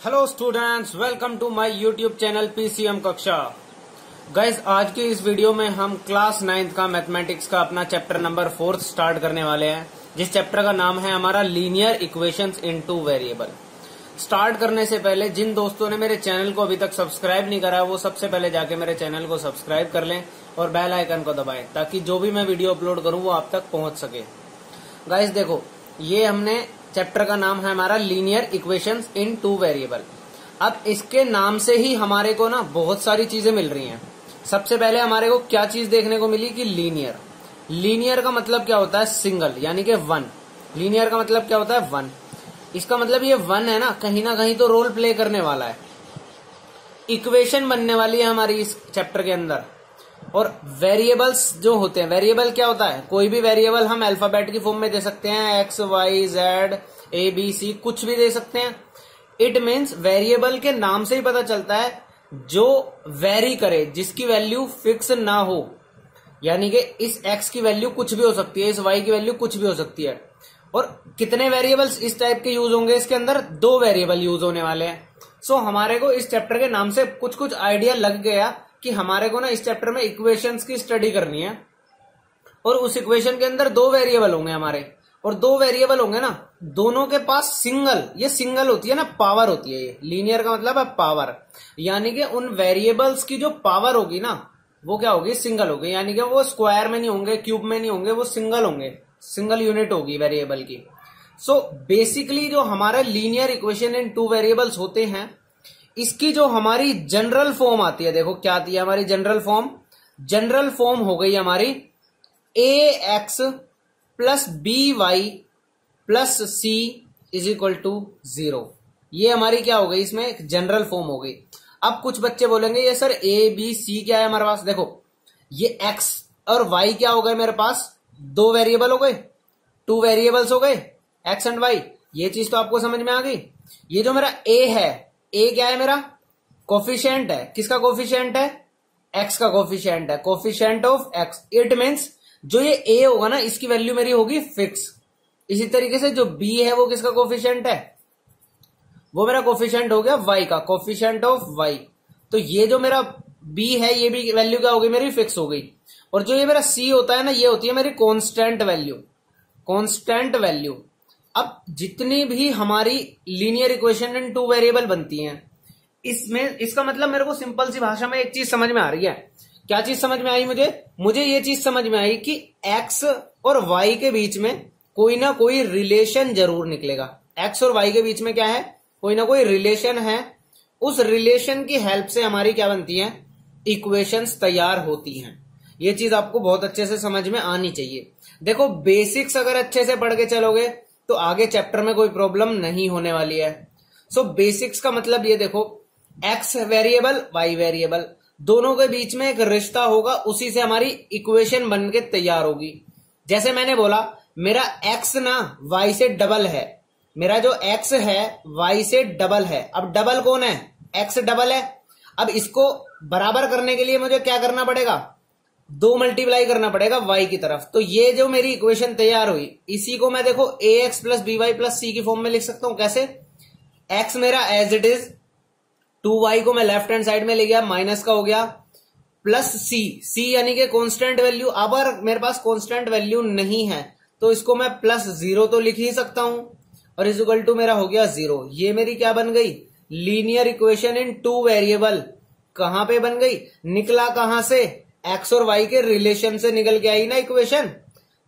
Hello students welcome to my YouTube channel PCM कक्षा guys आज की इस वीडियो में हम क्लास नाइन्थ का मैथमेटिक्स का अपना चैप्टर नंबर फोर्थ स्टार्ट करने वाले हैं, जिस चैप्टर का नाम है हमारा linear equations in two variable start करने से पहले जिन दोस्तों ने मेरे चैनल को अभी तक सब्सक्राइब नहीं करा, वो सबसे पहले जाके मेरे चैनल को सब्सक्राइब कर लें और बेल आइकन को दबाएँ, ताकि जो भी मैं वीडियो अपलोड करूँ, वो आप तक पहुँच सके। गाइस देखो, ये हमने चैप्टर का नाम है हमारा linear equations in two variable अब इसके नाम से ही हमारे को ना बहुत सारी चीज़ें मिल रही हैं। सबसे पहले हमारे को क्या चीज़ देखने को मिली कि लीनियर लीनियर का मतलब क्या होता है? सिंगल यानी कि वन लीनियर का मतलब क्या होता है? वन इसका मतलब ये वन है ना, कहीं ना कहीं तो रोल प्ले करने वाला है। इक्वेशन बनने वाली है हमारी इस चैप्टर के अंदर। और वेरिएबल्स जो होते हैं वेरिएबल क्या होता है? कोई भी वेरिएबल हम अल्फ़ाबेट की फॉर्म में दे सकते हैं x y z a b c कुछ भी दे सकते हैं। इट मीन्स वेरिएबल के नाम से ही पता चलता है जो वेरी करे जिसकी वैल्यू फिक्स ना हो। यानी कि इस एक्स की वैल्यू कुछ भी हो सकती है इस वाई की वैल्यू कुछ भी हो सकती है। और कितने वेरिएबल्स इस टाइप के यूज़ होंगे? इसके अंदर दो वेरिएबल यूज़ होने वाले हैं। सो so, हमारे को इस चैप्टर के नाम से कुछ कुछ आइडिया लग गया। कि हमारे को ना इस चैप्टर में इक्वेशंस की स्टडी करनी है। और उस इक्वेशन के अंदर दो वेरिएबल होंगे हमारे। और दो वेरिएबल होंगे ना दोनों के पास सिंगल ये सिंगल होती है ना पावर होती है ये। लीनियर का मतलब है पावर यानी कि उन वेरिएबल्स की जो पावर होगी ना वो क्या होगी? सिंगल होगी। यानी कि वो स्क्वायर में नहीं होंगे क्यूब में नहीं होंगे वो सिंगल होंगे। सिंगल यूनिट होगी वेरिएबल की। सो so, बेसिकली जो हमारे linear equation in two variables होते हैं इसकी जो हमारी जनरल फॉर्म आती है, देखो क्या आती है हमारी जनरल फॉर्म जनरल फॉर्म हो गई हमारी a x plus b y plus c is equal to zero ये हमारी क्या हो गई? इसमें जनरल फॉर्म हो गई। अब कुछ बच्चे बोलेंगे, ये सर ए बी सी क्या है हमारे पास? देखो, ये एक्स और वाई क्या हो गए मेरे पास? दो वेरिएबल हो गए टू वेरिएबल्स हो गए एक्स एंड वाई ये चीज़ तो आपको समझ में आ गई। ये जो मेरा ए है ए क्या है मेरा? कोफिशियंट है। किसका कोफिशियंट है? एक्स का कोफिशियंट है। Coefficient of x it means जो ये ए होगा ना, इसकी वैल्यू मेरी होगी फिक्स इसी तरीके से जो बी है, वो किसका कोफिशियंट है? वो मेरा कोफिशियंट हो गया वाई का। कोफिशियंट ऑफ़ वाई तो ये जो मेरा बी है, ये भी वैल्यू क्या होगी मेरी फिक्स हो गई। और जो ये मेरा सी होता है ना, ये होती है मेरी कॉन्स्टेंट वैल्यू कॉन्स्टेंट वैल्यू अब जितनी भी हमारी linear equation in two variable बनती हैं, इसमें, इसका मतलब मेरे को सिंपल सी भाषा में एक चीज़ समझ में आ रही है। क्या चीज़ समझ में आई मुझे? मुझे ये चीज़ समझ में आई कि एक्स और वाई के बीच में कोई ना कोई रिलेशन ज़रूर निकलेगा। एक्स और वाई के बीच में क्या है? कोई ना कोई रिलेशन है। उस रिलेशन की हेल्प से हमारी क्या बनती है? इक्वेशंस तैयार होती हैं। ये चीज़ आपको बहुत अच्छे से समझ में आनी चाहिए। देखो बेसिक्स अगर अच्छे से पढ़ के चलोगे तो आगे चैप्टर में कोई प्रॉब्लम नहीं होने वाली है। सो so, बेसिक्स का मतलब ये देखो एक्स वेरिएबल वाई वेरिएबल दोनों के बीच में एक रिश्ता होगा उसी से हमारी इक्वेशन बन के तैयार होगी। जैसे मैंने बोला मेरा एक्स ना वाई से डबल है। मेरा जो एक्स है वाई से डबल है। अब डबल कौन है? एक्स डबल है। अब इसको बराबर करने के लिए मुझे क्या करना पड़ेगा? दो मल्टीप्लाई करना पड़ेगा वाई की तरफ़। तो ये जो मेरी इक्वेशन तैयार हुई, इसी को मैं देखो a x plus b y plus c की फॉर्म में लिख सकता हूँ। कैसे? एक्स मेरा as it is two y को मैं लेफ़्ट हैंड साइड में ले गया माइनस का हो गया प्लस सी सी यानी कि कांस्टेंट वैल्यू अब मेरे पास कांस्टेंट वैल्यू नहीं है तो इसको मैं प्लस ज़ीरो तो लिख ही सकता हूँ, और इज़ इक्वल टू मेरा हो गया ज़ीरो ये मेरी क्या बन गई? Linear equation in two variable कहाँ पे बन गई? निकला कहाँ से? एक्स और वाई के रिलेशन से निकल के आई ना इक्वेशन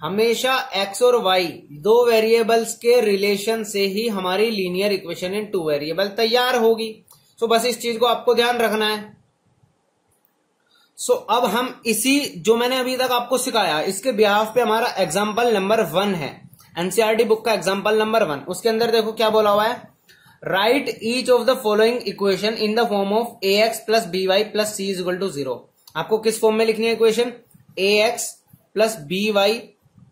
हमेशा एक्स और वाई दो वेरिएबल्स के रिलेशन से ही हमारी linear equation in two variable तैयार होगी। सो so, बस इस चीज़ को आपको ध्यान रखना है। सो so, अब हम इसी जो मैंने अभी तक आपको सिखाया इसके बिहाफ पे हमारा एग्ज़ाम्पल नंबर वन है। एनसीआरटी बुक का एग्ज़ाम्पल नंबर वन उसके अंदर देखो क्या बोला हुआ है। Write each of the following equation in the form of a x plus b y plus c is equal to zero आपको किस फॉर्म में लिखनी है equation a x plus b y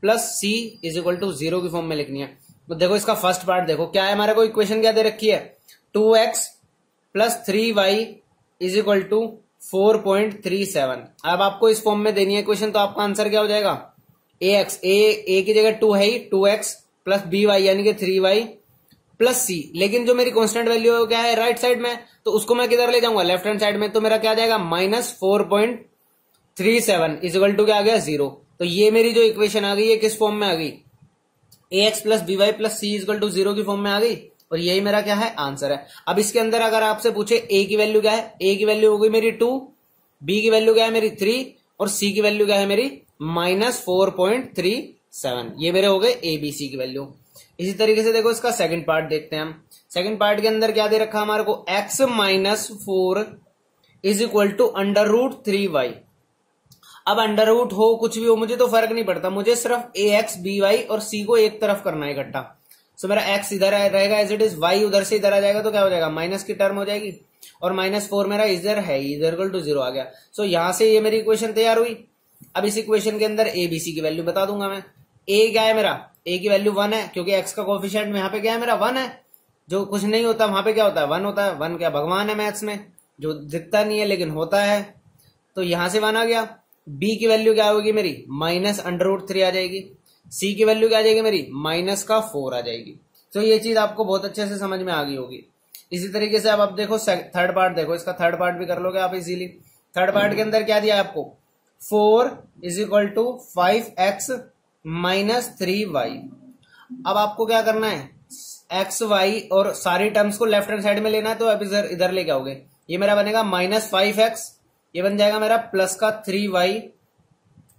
plus c is equal to zero की form में लिखनी है। तो देखो इसका फ़र्स्ट पार्ट देखो। क्या है हमारे को इक्वेशन क्या दे रखी है? Two x plus three y is equal to four point three seven अब आपको इस फॉर्म में देनी है इक्वेशन तो आपका आंसर क्या हो जाएगा? ए एक्स ए ए की जगह टू है ही two x plus b y यानी कि थ्री वाई प्लस सी। लेकिन जो मेरी कॉन्स्टेंट वैल्यू है क्या है? राइट साइड में। तो उसको मैं किधर ले जाऊँगा? लेफ़्ट हैंड साइड में। तो मेरा क्या जाएगा? Minus four point three seven is equal to क्या आ गया? ज़ीरो तो ये मेरी जो इक्वेशन आ गई, ये किस फॉर्म में आ गई? A x plus b y plus c is equal to zero की फॉर्म में आ गई। और यही मेरा क्या है? आंसर है। अब इसके अंदर अगर आपसे पूछे ए की वैल्यू क्या है? ए की वैल्यू हो गई मेरी टू बी की वैल्यू क्या है मेरी थ्री और सी की वैल्यू क्या है मेरी minus four point three seven ये मेरे हो गए ए बी सी की वैल्यू इसी तरीके से देखो इसका सेकंड पार्ट देखते हैं हम। सेकंड पार्ट के अंदर क्या दे रखा हमारे को? X minus four is equal to under root three y अब अंडर रूट हो कुछ भी हो मुझे तो फ़र्क नहीं पड़ता। मुझे सिर्फ़ ए एक्स बी वाई और सी को एक तरफ़ करना है इकट्ठा। सो मेरा एक्स इधर रहेगा एज इट इज़ वाई उधर से इधर आ जाएगा तो क्या हो जाएगा? माइनस की टर्म हो जाएगी। और माइनस फोर मेरा इधर है इधर टू ज़ीरो आ गया। सो so, यहाँ से ये मेरी इक्वेशन तैयार हुई। अब इस इक्वेशन के अंदर ए बी सी की वैल्यू बता दूँगा मैं। ए क्या है मेरा? ए की वैल्यू वन है, क्योंकि एक्स का कोफिशियंट यहाँ पे क्या है मेरा? वन है। जो कुछ नहीं होता, वहाँ पे क्या होता है? वन होता है। वन क्या? भगवान है मैथ्स में। जो दिखता नहीं है, लेकिन होता है। तो यहाँ से वन आ गया। बी की वैल्यू क्या होगी मेरी? माइनस अंडर रूट थ्री आ जाएगी। सी की वैल्यू क्या आ जाएगी मेरी? माइनस का फोर आ जाएगी। तो ये चीज़ आपको बहुत अच्छे से समझ में आ गई होगी। इसी तरीके से अब आप देखो थर्ड पार्ट देखो। इसका थर्ड पार्ट भी कर लोगे आप इजीली थर्ड पार्ट के अंदर क्या दिया आपको? Four is equal to five x minus three y अब आपको क्या करना है? एक्स वाई और सारी टर्म्स को लेफ़्ट हैंड साइड में लेना है तो आप इधर इधर लेके आओगे। ये मेरा बनेगा माइनस फाइव एक्स ये बन जाएगा मेरा प्लस का थ्री वाई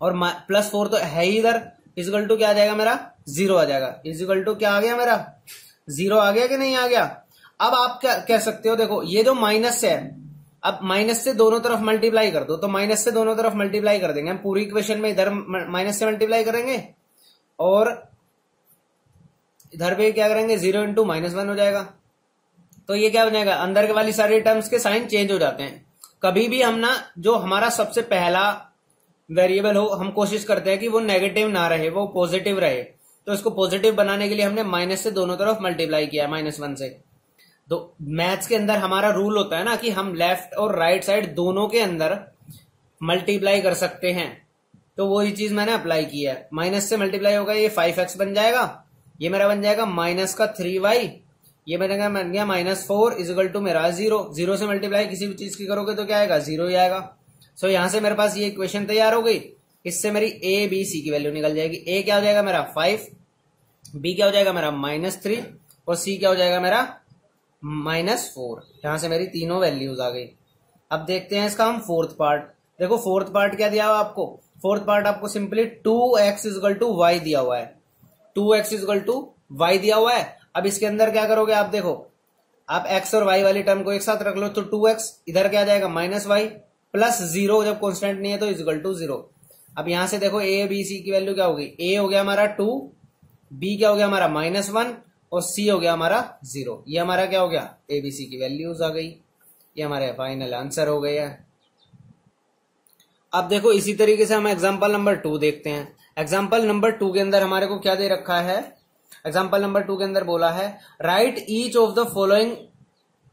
और प्लस फोर तो है ही इधर। इजिकल टू क्या आ जाएगा मेरा? ज़ीरो आ जाएगा। इजिकल टू क्या आ गया मेरा? ज़ीरो आ गया कि नहीं आ गया? अब आप क्या कह सकते हो, देखो, ये जो माइनस है अब माइनस से दोनों तरफ़ मल्टीप्लाई कर दो तो माइनस से दोनों तरफ़ मल्टीप्लाई कर देंगे। हम पूरी इक्वेशन में इधर माइनस से मल्टीप्लाई करेंगे, और इधर पे क्या करेंगे? ज़ीरो इंटू माइनस वन हो जाएगा। तो ये क्या बनेगा अंदर के वाली सारी टर्म्स के साइन चेंज हो जाते हैं। कभी भी हम ना, जो हमारा सबसे पहला वेरिएबल हो, हम कोशिश करते हैं कि वो नेगेटिव ना रहे, वो पॉजिटिव रहे। तो इसको पॉजिटिव बनाने के लिए हमने माइनस से दोनों तरफ़ मल्टीप्लाई किया माइनस वन से। तो मैथ्स के अंदर हमारा रूल होता है ना कि हम लेफ़्ट और राइट साइड दोनों के अंदर मल्टीप्लाई कर सकते हैं। तो वही चीज़ मैंने अप्लाई किया है। माइनस से मल्टीप्लाई होगा, ये फाइव एक्स बन जाएगा। ये मेरा बन जाएगा माइनस का थ्री वाई ये बनेगा बन गया minus four is equal to मेरा ज़ीरो ज़ीरो से मल्टीप्लाई किसी भी चीज़ की करोगे तो क्या आएगा? ज़ीरो ही आएगा। सो यहाँ से मेरे पास ये इक्वेशन तैयार हो गई। इससे मेरी ए बी सी की वैल्यू निकल जाएगी। ए क्या हो जाएगा? मेरा फाइव बी क्या हो जाएगा? मेरा माइनस थ्री और सी क्या हो जाएगा? मेरा माइनस फोर। यहाँ से मेरी तीनों वैल्यूज़ आ गई। अब देखते हैं इसका हम फोर्थ पार्ट देखो फोर्थ पार्ट क्या दिया हुआ आपको? फोर्थ पार्ट आपको simply two x is equal to two y हुआ है। Two x is equal to two y हुआ है। अब इसके अंदर क्या करोगे आप? देखो, आप एक्स और वाई वाली टर्म को एक साथ रख लो तो टू एक्स इधर क्या जाएगा? माइनस वाई प्लस ज़ीरो जब कॉन्स्टेंट नहीं है तो इजगल टू ज़ीरो अब यहाँ से देखो ए बी सी की वैल्यू क्या होगी ए हो गया हमारा टू बी क्या हो गया हमारा? माइनस वन और सी हो गया हमारा ज़ीरो ये हमारा क्या हो गया? ए बी सी की वैल्यूज़ आ गई। ये हमारे फाइनल आंसर हो गया अब देखो, इसी तरीके से हम एग्ज़ाम्पल नंबर टू देखते हैं। एग्ज़ाम्पल नंबर टू के अंदर हमारे को क्या दे रखा है? एग्ज़ाम्पल नंबर टू के अंदर बोला है write each of the following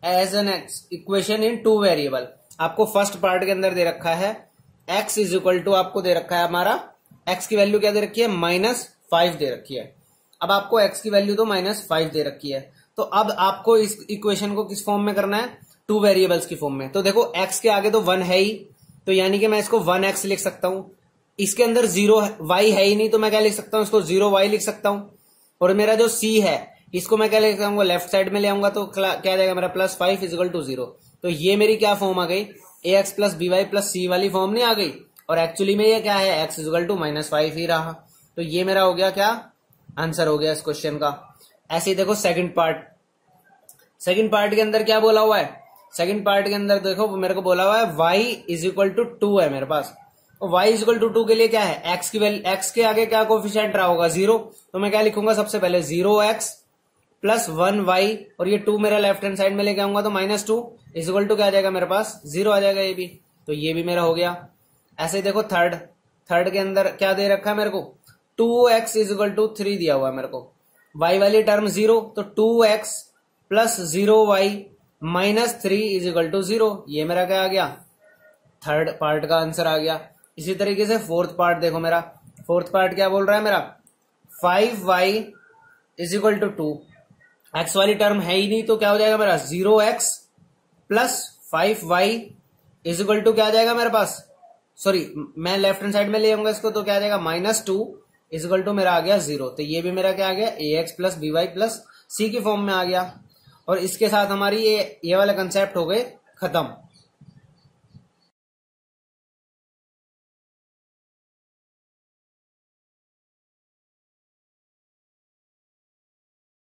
as an x equation in two variable आपको फ़र्स्ट पार्ट के अंदर दे रखा है। एक्स इज़ इक्वल टू आपको दे रखा है हमारा। एक्स की वैल्यू क्या दे रखी है? माइनस फाइव दे रखी है। अब आपको एक्स की वैल्यू तो माइनस फाइव दे रखी है। तो अब आपको इस इक्वेशन को किस फॉर्म में करना है? टू वेरिएबल्स की फॉर्म में। तो देखो एक्स के आगे तो वन है ही। तो यानी कि मैं इसको वन एक्स लिख सकता हूँ। इसके अंदर ज़ीरो वाई है ही नहीं तो मैं क्या लिख सकता हूँ? इसको ज़ीरो वाई लिख सकता हूँ। और मेरा जो सी है, इसको मैं क्या लिख सकता लेफ़्ट साइड में ले आऊँगा तो क्या जाएगा मेरा? Plus five is equal to zero तो ये मेरी क्या फॉर्म आ गई? A x plus b y plus c वाली फॉर्म नहीं आ गई। और एक्चुअली में ये क्या है? X is equal to minus five ही रहा। तो ये मेरा हो गया क्या? आंसर हो गया इस क्वेश्चन का। ऐसे ही देखो सेकंड पार्ट सेकंड पार्ट के अंदर क्या बोला हुआ है? सेकंड पार्ट के अंदर देखो मेरे को बोला हुआ है y is equal to two है मेरे पास। y is equal to two के लिए क्या है? X की वैल्यू x के आगे क्या कोफिशियंट रहा होगा? ज़ीरो तो मैं क्या लिखूँगा सबसे पहले? Zero x plus one y और ये टू मेरा लेफ़्ट हैंड साइड में लेके आऊँगा तो minus two is equal to क्या आ जाएगा मेरे पास? ज़ीरो आ जाएगा ये भी। तो ये भी मेरा हो गया। ऐसे देखो थर्ड थर्ड के अंदर क्या दे रखा है मेरे को? Two x is equal to three दिया हुआ है मेरे को। y वाली टर्म ज़ीरो तो two x plus zero y minus three is equal to zero ये मेरा क्या आ गया? थर्ड पार्ट का आंसर आ गया। इसी तरीके से फोर्थ पार्ट देखो मेरा। फोर्थ पार्ट क्या बोल रहा है मेरा? Five y is equal to two x वाली टर्म है ही नहीं तो क्या हो जाएगा मेरा? Zero x plus five y is equal to क्या आ जाएगा मेरे पास? सॉरी मैं लेफ़्ट हैंड साइड में ले आऊँगा इसको तो क्या आ जाएगा? Minus two is equal to मेरा आ गया ज़ीरो। तो ये भी मेरा क्या आ गया? A x plus b y plus c की फॉर्म में आ गया। और इसके साथ हमारी ये ये वाला कंसेप्ट हो गए खत्म।